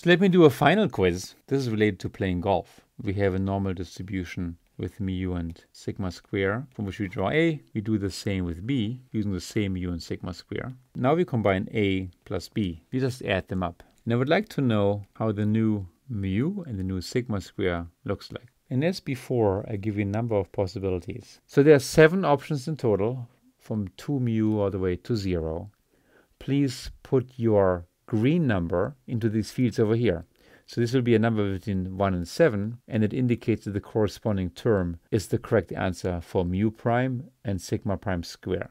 So let me do a final quiz. This is related to playing golf. We have a normal distribution with mu and sigma square, from which we draw A. We do the same with B, using the same mu and sigma square. Now we combine A plus B. We just add them up. And I would like to know how the new mu and the new sigma square looks like. And as before, I give you a number of possibilities. So there are seven options in total, from 2 mu all the way to 0. Please put your green number into these fields over here. So this will be a number between 1 and 7, and it indicates that the corresponding term is the correct answer for mu prime and sigma prime square.